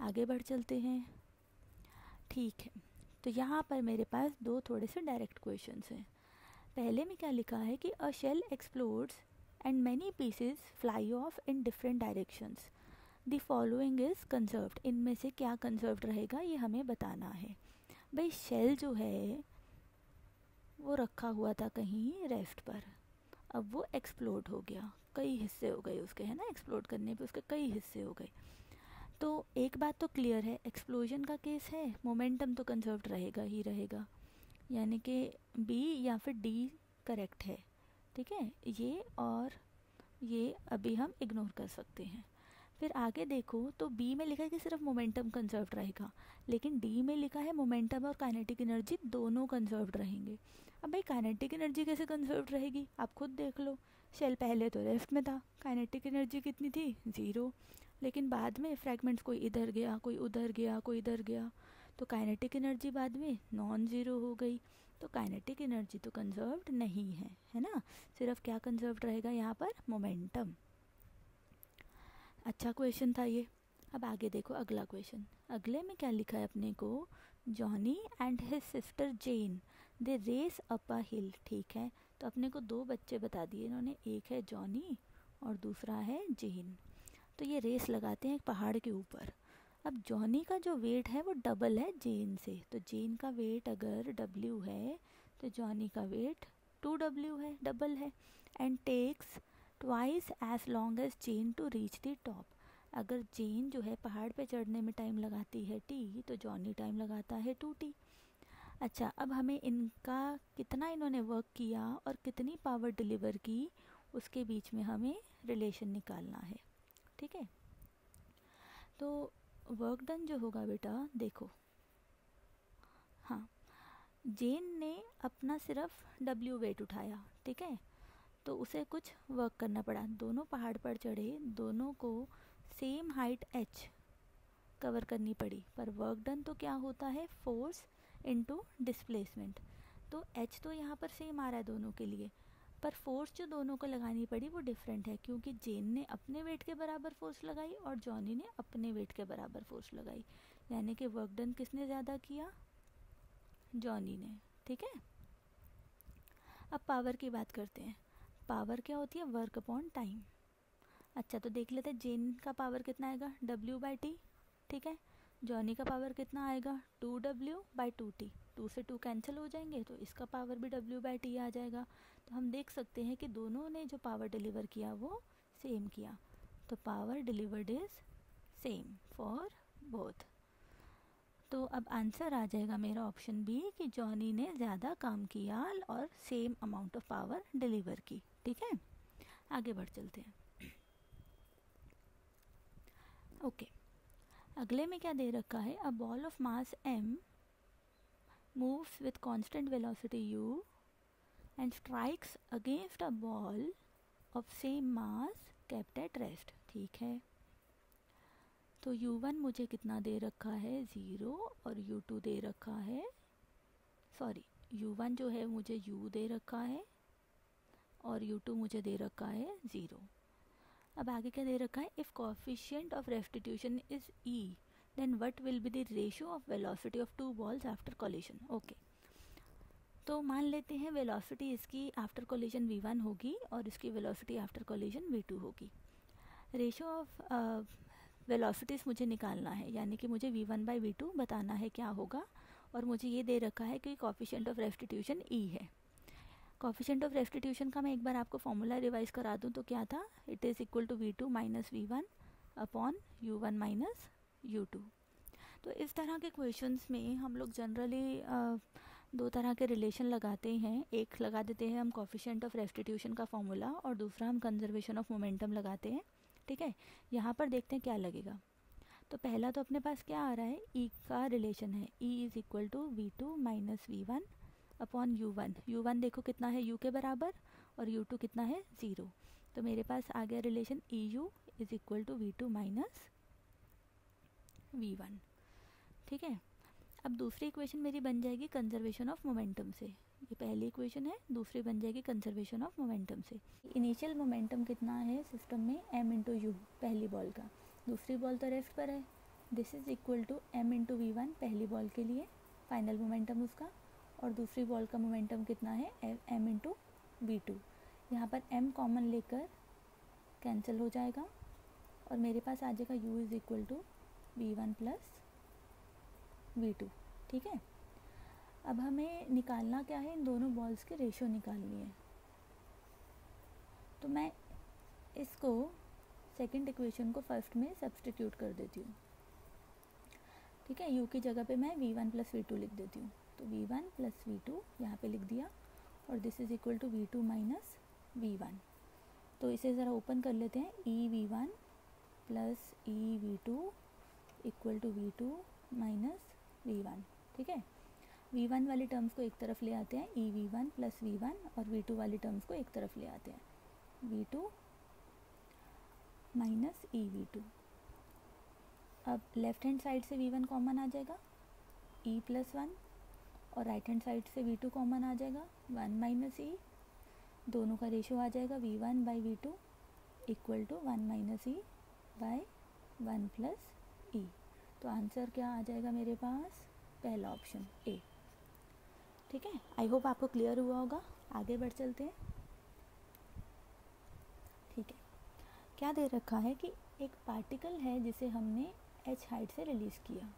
आगे बढ़ चलते हैं। ठीक है तो यहाँ पर मेरे पास दो थोड़े से डायरेक्ट क्वेश्चन हैं। पहले में क्या लिखा है कि a shell explodes and many pieces fly off in different directions the following is conserved इनमें से क्या कंजर्व्ड रहेगा, ये हमें बताना है। भाई शेल जो है, वो रखा हुआ था कहीं रेस्ट पर। अब वो एक्सप्लोड हो गया। कई हिस्से हो गए उसके, है ना? एक्सप्लोड करने पे उसके कई हिस्से हो गए। तो एक बात तो क्लियर है एक्सप्लोजन का केस है मोमेंटम तो कंजर्व रहेगा ही रहेगा। यानी कि बी या फिर डी करेक्ट है, ठीक है? ये और ये अभी हम इग्नोर कर सकते हैं। फिर आगे देखो तो बी में लिखा है कि सिर्फ़ मोमेंटम कंजर्व रहेगा, लेकिन डी में लिखा है मोमेंटम और काइनेटिक एनर्जी दोनों कंजर्व रहेंगे। अब भाई काइनेटिक एनर्जी कैसे कंजर्व रहेगी? आप खुद देख लो। शेल पहले तो लेफ़्ट में था काइनेटिक एनर्जी कितनी थी? ज़ीरो लेकिन बाद में फ्रैगमेंट्स कोई इधर गया, कोई उधर गया, कोई इधर गया। तो काइनेटिक एनर्जी बाद में नॉन ज़ीरो हो गई। तो काइनेटिक एनर्जी तो कंजर्व्ड नहीं है है ना? सिर्फ़ क्या कंजर्व्ड रहेगा यहाँ पर? मोमेंटम अच्छा क्वेश्चन था ये। अब आगे देखो अगला क्वेश्चन अगले में क्या लिखा है अपने को? Johnny and his sister Jane they race up a hill ठीक है? तो अपने को दो बच्चे बता दिए इन्होंने। एक है जॉनी और दूसरा है जेन तो ये रेस लगाते हैं एक पहाड़ के ऊपर। अब जॉनी का जो वेट है वो डबल है जेन से। तो जेन का वेट अगर डब्ल्यू है तो जॉनी का वेट टू डब्ल्यू है, डबल है। And takes twice as long as Jane to reach the top अगर जेन जो है पहाड़ पे चढ़ने में टाइम लगाती है टी तो जॉनी टाइम लगाता है टू टी अच्छा अब हमें इनका कितना इन्होंने वर्क किया और कितनी पावर डिलीवर की, उसके बीच में हमें रिलेशन निकालना है। ठीक है? तो वर्क डन जो होगा बेटा, देखो। हाँ जेन ने अपना सिर्फ़ डब्ल्यू वेट उठाया, ठीक है? तो उसे कुछ वर्क करना पड़ा। दोनों पहाड़ पर चढ़े, दोनों को सेम हाइट एच कवर करनी पड़ी। पर वर्क डन तो क्या होता है? फोर्स इनटू डिस्प्लेसमेंट तो एच तो यहाँ पर सेम आ रहा है दोनों के लिए। पर फोर्स जो दोनों को लगानी पड़ी वो डिफरेंट है, क्योंकि जेन ने अपने वेट के बराबर फोर्स लगाई और जॉनी ने अपने वेट के बराबर फोर्स लगाई। यानी कि वर्क डन किसने ज़्यादा किया? जॉनी ने, ठीक है? अब पावर की बात करते हैं। पावर क्या होती है? वर्क अपॉन टाइम अच्छा तो देख लेते हैं जेन का पावर कितना आएगा? डब्ल्यू बाई टी ठीक है? जॉनी का पावर कितना आएगा? Two W by two T two से टू कैंसिल हो जाएँगे तो इसका पावर भी डब्ल्यू बाई टी आ जाएगा। तो हम देख सकते हैं कि दोनों ने जो पावर डिलीवर किया, वो सेम किया। तो power delivered is same for both तो अब आंसर आ जाएगा मेरा ऑप्शन बी कि जॉनी ने ज़्यादा काम किया और same amount of power deliver की। ठीक है? आगे बढ़ चलते हैं। Okay okay. अगले में क्या दे रखा है? A ball of mass M moves with constant velocity u and strikes against a ball of same mass kept at rest ठीक है तो u1 मुझे कितना दे रखा है ज़ीरो और u2 दे रखा है सॉरी u1 जो है मुझे u दे रखा है और u2 मुझे दे रखा है ज़ीरो अब आगे क्या दे रखा है if coefficient of restitution is E then what will be the ratio of velocity of two balls after collision? Okay. तो मान लेते हैं वेलोसिटी इसकी आफ्टर कोलिजन v1 होगी और इसकी वेलोसिटी आफ्टर कोलिजन v2 होगी। रेशो ऑफ़ वेलोसिटीज़ मुझे निकालना है, यानी कि मुझे v1 one by we two बताना है क्या होगा, और मुझे ये दे रखा है कि कॉफिशेंट ऑफ़ रेस्टिट्यूशन ई है। कॉफिशेंट ऑफ़ रेस्टिट्यूशन का मैं एक बार आपको फॉर्मूला रिवाइज करा दूँ तो क्या था? It is equal to V two minus V one upon U one minus U two तो इस तरह के क्वेश्चंस में हम लोग जनरली दो तरह के रिलेशन लगाते हैं। एक लगा देते हैं हम कॉफिशेंट ऑफ़ रेस्टिट्यूशन का फॉर्मूला और दूसरा हम कंजर्वेशन ऑफ़ मोमेंटम लगाते हैं। ठीक है? यहाँ पर देखते हैं क्या लगेगा। तो पहला तो अपने पास क्या आ रहा है? ई e का रिलेशन है। E is equal to V two minus V one upon U one U one देखो कितना है? यू के बराबर और यू टू कितना है? ज़ीरो तो मेरे पास आ गया relation E U is equal to V two minus V one ठीक है? अब दूसरी इक्वेशन मेरी बन जाएगी कंजर्वेशन ऑफ़ मोमेंटम से। ये पहली इक्वेशन है, दूसरी बन जाएगी कंजर्वेशन ऑफ़ मोमेंटम से। इनिशियल मोमेंटम कितना है सिस्टम में? एम इंटू यू पहली बॉल का। दूसरी बॉल तो रेस्ट पर है। This is equal to M into V one पहली बॉल के लिए। फाइनल मोमेंटम उसका। और दूसरी बॉल का मोमेंटम कितना है? एम इंटू वी टू यहाँ पर एम कॉमन लेकर कैंसिल हो जाएगा। और मेरे पास आ जाएगा u is equal to V one plus V two ठीक है? अब हमें निकालना क्या है? इन दोनों बॉल्स के रेशो निकालनी है। तो मैं इसको सेकंड इक्वेशन को फ़र्स्ट में सब्सटीट्यूट कर देती हूँ। ठीक है? यू की जगह पे मैं V one plus V two लिख देती हूँ। तो V one plus V two यहाँ पर लिख दिया और this is equal to V two minus V one तो इसे ज़रा ओपन कर लेते हैं। E V one plus E V two equal to V two minus V one ठीक है? वी वन वाली टर्म्स को एक तरफ़ ले आते हैं E V one plus V one और वी टू वाली टर्म्स को एक तरफ़ ले आते हैं। V two minus E V two अब लेफ़्ट हैंड साइड से वी वन कॉमन आ जाएगा ई प्लस वन और राइट हैंड साइड से वी टू कॉमन आ जाएगा वन माइनस ई दोनों का रेशो आ जाएगा V one by V two equal to one minus E by one plus E तो आंसर क्या आ जाएगा मेरे पास? पहला ऑप्शन ए ठीक है? आई होप आपको क्लियर हुआ होगा। आगे बढ़ चलते हैं। ठीक है। क्या दे रखा है कि एक पार्टिकल है जिसे हमने एच हाइट से रिलीज़ किया।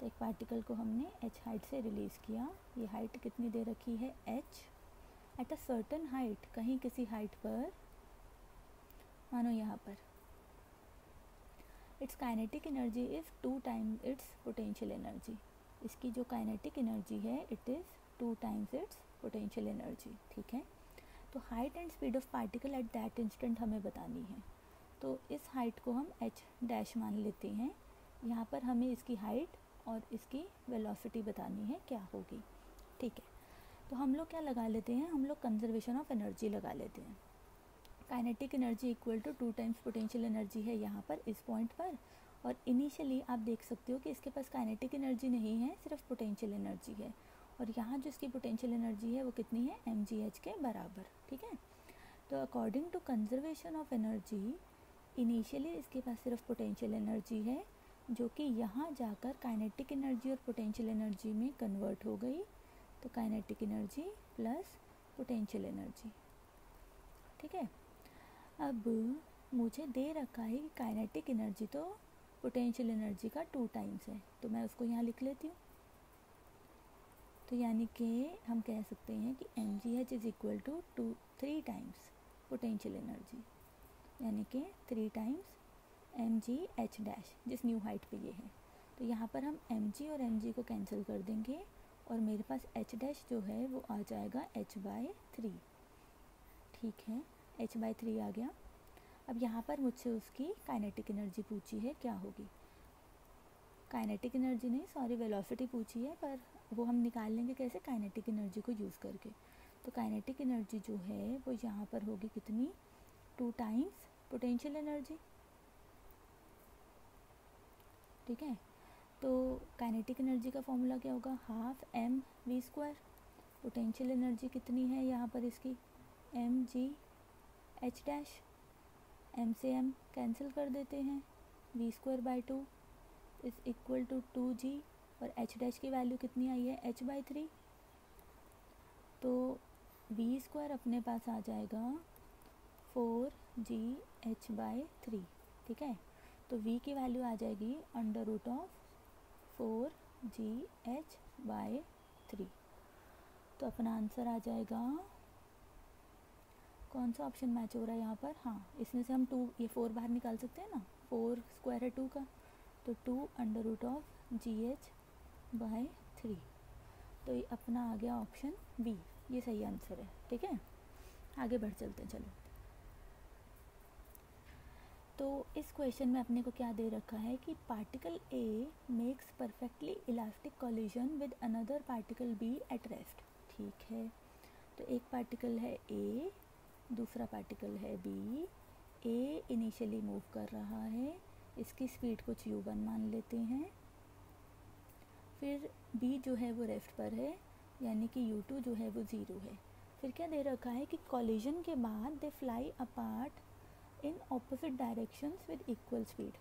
तो एक पार्टिकल को हमने एच हाइट से रिलीज़ किया। ये हाइट कितनी दे रखी है? H at a certain height कहीं किसी हाइट पर, मानो यहाँ पर। Its kinetic energy is two time its potential energy इसकी जो काइनेटिक एनर्जी है it is two times its potential energy ठीक है? तो height and speed of particle at that instant हमें बतानी है। तो इस हाइट को हम एच डैश मान लेते हैं। यहाँ पर हमें इसकी हाइट और इसकी वेलोसिटी बतानी है, क्या होगी। ठीक है? तो हम लोग क्या लगा लेते हैं? हम लोग कंजर्वेशन ऑफ़ एनर्जी लगा लेते हैं। Kinetic energy equal to two times potential energy है यहाँ पर इस पॉइंट पर। और इनिशियली आप देख सकते हो कि इसके पास काइनेटिक एनर्जी नहीं है, सिर्फ़ पोटेंशियल एनर्जी है। और यहाँ जो इसकी पोटेंशियल एनर्जी है वो कितनी है? एमजीएच के बराबर, ठीक है? तो according to conservation of energy initially इसके पास सिर्फ़ पोटेंशियल एनर्जी है, जो कि यहाँ जाकर काइनेटिक एनर्जी और पोटेंशियल एनर्जी में कन्वर्ट हो गई। तो kinetic energy plus potential energy ठीक है? अब मुझे दे रखा है कि काइनेटिक एनर्जी तो पोटेंशियल एनर्जी का टू टाइम्स है तो मैं उसको यहाँ लिख लेती हूँ। तो यानी कि हम कह सकते हैं कि M G H is equal to two three times potential energy यानी कि three times M G H dash जिस न्यू हाइट पे ये है। तो यहाँ पर हम एम जी और एम जी को कैंसिल कर देंगे और मेरे पास एच डैश जो है वो आ जाएगा एच बाय थ्री ठीक है? एच बाई थ्री आ गया। अब यहाँ पर मुझसे उसकी काइनेटिक एनर्जी पूछी है, क्या होगी? काइनेटिक एनर्जी नहीं सॉरी वेलोसिटी पूछी है, पर वो हम निकाल लेंगे कैसे? काइनेटिक एनर्जी को यूज़ करके। तो काइनेटिक एनर्जी जो है, वो यहाँ पर होगी कितनी? टू टाइम्स पोटेंशियल एनर्जी ठीक है? तो काइनेटिक एनर्जी का फॉर्मूला क्या होगा? Half M V square potential energy कितनी है यहाँ पर इसकी? M G H dash M से एम कैंसिल कर देते हैं. V square by two is equal to two G और एच डैश की वैल्यू कितनी आई है? एच बाई थ्री तो वी स्क्वायर अपने पास आ जाएगा four G H by three ठीक है? तो वी की वैल्यू आ जाएगी under root of four G H by three तो अपना आंसर आ जाएगा कौन सा ऑप्शन मैच हो रहा है यहाँ पर? हाँ इसमें से हम टू ये फोर बाहर निकाल सकते हैं ना? फोर स्क्वायर है टू का। तो two under root of G H by three तो ये अपना आ गया ऑप्शन बी ये सही आंसर है, ठीक है? आगे बढ़ चलते हैं, चलो। तो इस क्वेश्चन में अपने को क्या दे रखा है कि particle A makes perfectly elastic collision with another particle B at rest ठीक है। तो एक पार्टिकल है ए दूसरा पार्टिकल है बी ए इनिशियली मूव कर रहा है। इसकी स्पीड कुछ यू वन मान लेते हैं। फिर बी जो है वो रेस्ट पर है, यानी कि यू टू जो है वो ज़ीरो है। फिर क्या दे रखा है कि कॉलिजन के बाद they fly apart in opposite directions with equal speed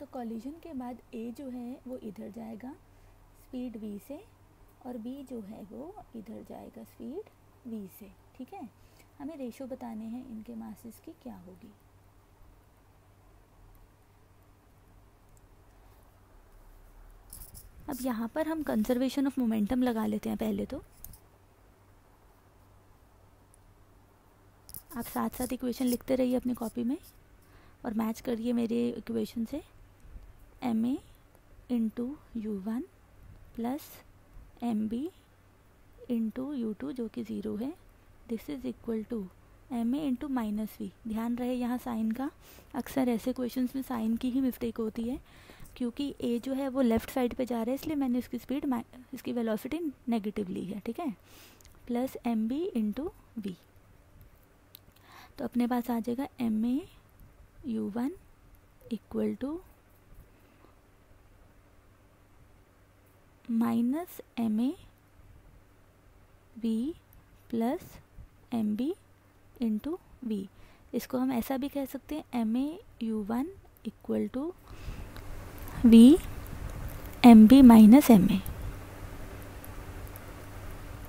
तो कॉलिजन के बाद ए जो है वो इधर जाएगा स्पीड वी से, और बी जो है वो इधर जाएगा स्पीड वी से। ठीक है? हमें रेशो बताने हैं इनके मासेस की क्या होगी। अब यहाँ पर हम कंजर्वेशन ऑफ़ मोमेंटम लगा लेते हैं पहले तो। आप साथ साथ इक्वेशन लिखते रहिए अपनी कॉपी में और मैच करिए मेरे इक्वेशन से। M A into U one plus M B into U two जो कि ज़ीरो है। This is equal to M A into minus V ध्यान रहे यहाँ साइन का। अक्सर ऐसे क्वेश्चंस में साइन की ही मिस्टेक होती है, क्योंकि ए जो है वो लेफ़्ट साइड पे जा रहा है, इसलिए मैंने इसकी स्पीड इसकी वेलोसिटी नेगेटिव ली है, ठीक है? Plus M B into V तो अपने पास आ जाएगा M A U one equal to minus M A V plus M B into V इसको हम ऐसा भी कह सकते हैं M A U one equal to V M B minus M A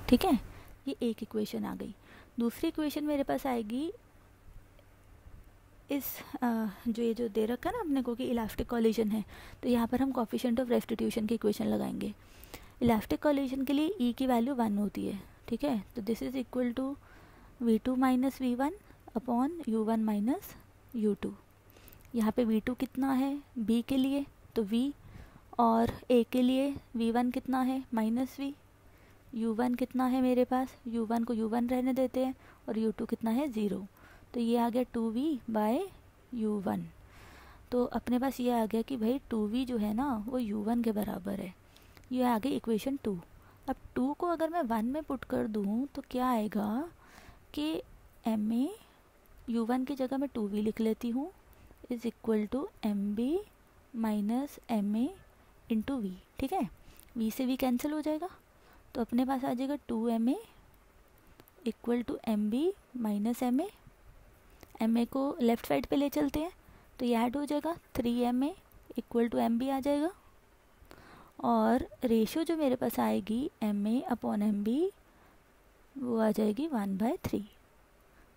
ठीक है? ये एक इक्वेशन आ गई। दूसरी इक्वेशन मेरे पास आएगी। इस जो ये जो दे रखा ना अपने को कि इलास्टिक कॉलिजन है तो यहाँ पर हम कॉफिशेंट ऑफ़ रेस्टिट्यूशन की इक्वेशन लगाएँगे। इलास्टिक कॉलिजन के लिए ई e की वैल्यू वन होती है। ठीक है? तो this is equal to V two minus V one upon U one minus U two यहाँ पे वी टू कितना है? बी के लिए तो वी और ए के लिए वी वन कितना है? माइनस वी यू वन कितना है मेरे पास? यू वन को यू वन रहने देते हैं और यू टू कितना है? ज़ीरो तो ये आ गया two V by U one तो अपने पास ये आ गया कि भाई टू वी जो है ना, वो यू वन के बराबर है। ये आ गई इक्वेशन टू अब टू को अगर मैं वन में पुट कर दूँ तो क्या आएगा? कि एम ए यू वन की जगह मैं टू वी लिख लेती हूँ is equal to M B minus M A into V ठीक है? वी से वी कैंसिल हो जाएगा तो अपने पास आ जाएगा two M A equal to M B minus M A M A को लेफ़्ट साइड पे ले चलते हैं तो ये ऐड हो जाएगा three M A equal to M B आ जाएगा। और रेशियो जो मेरे पास आएगी M A upon M B वो आ जाएगी वन बाय थ्री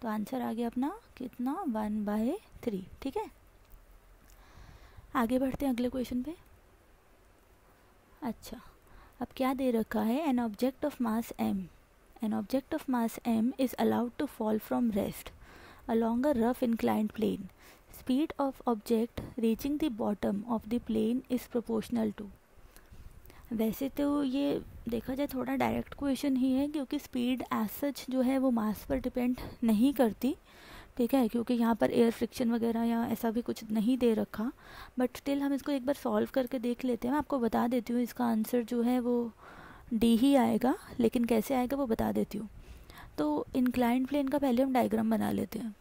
तो आंसर आ गया अपना कितना? वन बाय थ्री ठीक है? आगे बढ़ते हैं अगले क्वेश्चन पे। अच्छा अब क्या दे रखा है? An object of mass M an object of mass M is allowed to fall from rest along a rough inclined plane. Speed of object reaching the bottom of the plane is proportional to. वैसे तो ये देखा जाए, थोड़ा direct question ही है, क्योंकि speed as such जो है, वो मास पर डिपेंड नहीं करती, ठीक है? क्योंकि यहाँ पर एयर फ्रिक्शन वगैरह या ऐसा भी कुछ नहीं दे रखा बट स्टिल हम इसको एक बार सॉल्व करके देख लेते हैं। मैं आपको बता देती हूँ, इसका आंसर जो है, वो डी ही आएगा, लेकिन कैसे आएगा वो बता देती हूँ। तो इंक्लाइंड प्लेन का पहले हम डायग्राम बना लेते हैं।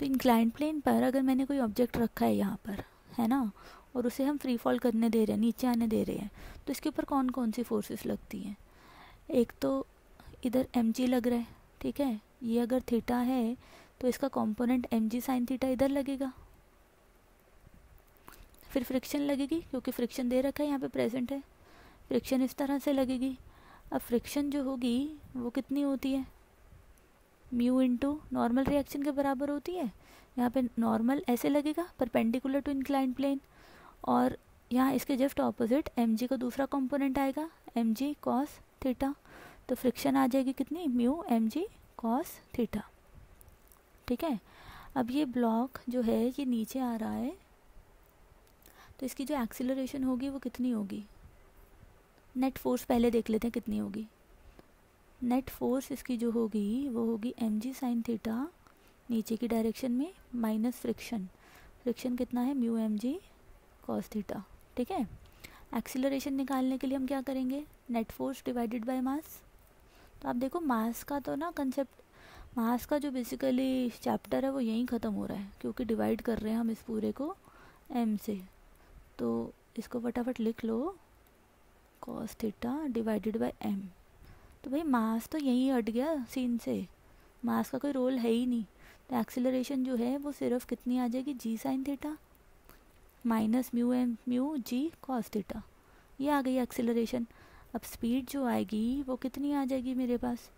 तो इंक्लाइंड प्लेन पर अगर मैंने कोई ऑब्जेक्ट रखा है यहाँ पर, है ना? और उसे हम फ्री फॉल करने दे रहे हैं, नीचे आने दे रहे हैं। तो इसके ऊपर कौन कौन सी फोर्सेस लगती हैं? एक तो इधर एम जी लग रहा है, ठीक है? ये अगर थीटा है तो इसका component M G sine theta इधर लगेगा। फिर फ्रिक्शन लगेगी, क्योंकि फ्रिक्शन दे रखा है, यहाँ पे प्रेजेंट है। फ्रिक्शन इस तरह से लगेगी। अब फ्रिक्शन जो होगी, वो कितनी होती है? म्यू इंटू नॉर्मल रिएक्शन के बराबर होती है। यहाँ पे नॉर्मल ऐसे लगेगा परपेंडिकुलर टू इंक्लाइन प्लेन और यहाँ इसके जस्ट ऑपोजिट एम का दूसरा कंपोनेंट आएगा एम जी कॉस थीटा तो फ्रिक्शन आ जाएगी कितनी? Mu M G cos theta ठीक है? अब ये ब्लॉक जो है, ये नीचे आ रहा है तो इसकी जो एक्सिलरेशन होगी वो कितनी होगी? नेट फोर्स पहले देख लेते हैं कितनी होगी। नेट फोर्स इसकी जो होगी, वो होगी एम जी साइन थीटा नीचे की डायरेक्शन में माइनस फ्रिक्शन फ्रिक्शन कितना है? Mu M G cos theta ठीक है? एक्सिलरेशन निकालने के लिए हम क्या करेंगे? Net force divided by mass तो आप देखो मास का तो ना कंसेप्ट मास का जो बेसिकली चैप्टर है, वो यहीं ख़त्म हो रहा है, क्योंकि डिवाइड कर रहे हैं हम इस पूरे को एम से। तो इसको फटाफट लिख लो। Cos theta divided by M तो भाई मास तो यहीं हट गया सीन से। मास का कोई रोल है ही नहीं। तो एक्सिलरेशन जो है, वो सिर्फ़ कितनी आ जाएगी? G sine theta minus mu M mu G cos theta. ये आ गई एक्सेलरेशन। अब स्पीड जो आएगी, वो कितनी आ जाएगी मेरे पास?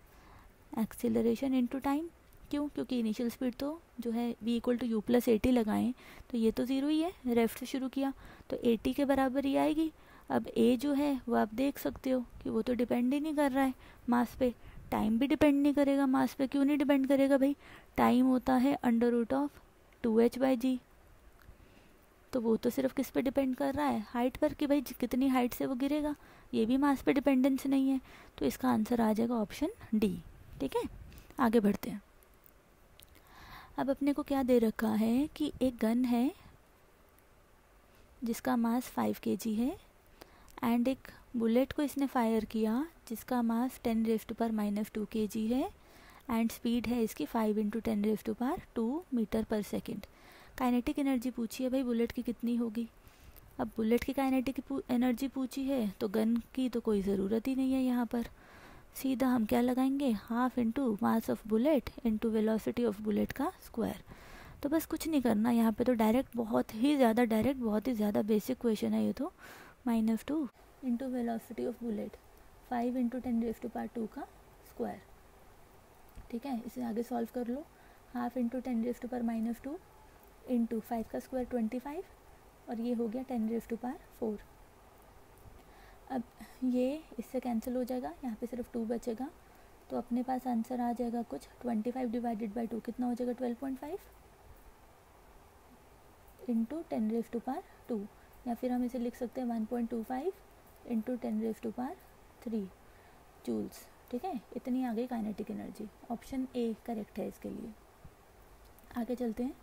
एक्सेलरेशन इनटू टाइम क्यों? क्योंकि इनिशियल स्पीड तो जो है V equal to U plus AT लगाएँ तो ये तो ज़ीरो ही है। रेफ्ट से शुरू किया तो एटी के बराबर ही आएगी। अब ए जो है, वो आप देख सकते हो कि वो तो डिपेंड ही नहीं कर रहा है मास पे। टाइम भी डिपेंड नहीं करेगा मास पे। क्यों नहीं डिपेंड करेगा भाई? टाइम होता है under root of two H by G तो वो तो सिर्फ़ किस पे डिपेंड कर रहा है? हाइट पर कि भाई कितनी हाइट से वो गिरेगा? ये भी मास पे डिपेंडेंस नहीं है। तो इसका आंसर आ जाएगा ऑप्शन डी ठीक है? आगे बढ़ते हैं। अब अपने को क्या दे रखा है कि एक गन है, जिसका मास फाइव के है एंड एक बुलेट को इसने फायर किया, जिसका मास टेन रेफ्ट पर माइनस टू के है एंड स्पीड है इसकी five into ten raised power two metre per second kinetic energy पूछी है, भाई बुलेट की कितनी होगी? अब बुलेट की काइनेटिक एनर्जी पूछी है तो गन की तो कोई ज़रूरत ही नहीं है यहाँ पर। सीधा हम क्या लगाएँगे? Half into mass of bullet into velocity of bullet का स्क्वायर तो बस कुछ नहीं करना, यहाँ पे तो डायरेक्ट बहुत ही ज़्यादा डायरेक्ट बहुत ही ज़्यादा बेसिक क्वेश्चन है ये तो। Minus two into velocity of bullet five into ten raise to power two का स्क्वायर ठीक है? इसे आगे सॉल्व कर लो। Half into ten raise to power minus two into five का स्क्वायर ट्वेंटी फाइव और ये हो गया ten raise to power four अब ये इससे कैंसिल हो जाएगा, यहाँ पे सिर्फ़ टू बचेगा तो अपने पास आंसर आ जाएगा कुछ twenty five divided by two कितना हो जाएगा twelve point five into ten raise to power two या फिर हम इसे लिख सकते हैं one point two five into ten raise to power three joules ठीक है? इतनी आ गई kinetic energy option A correct है इसके लिए. आगे चलते हैं.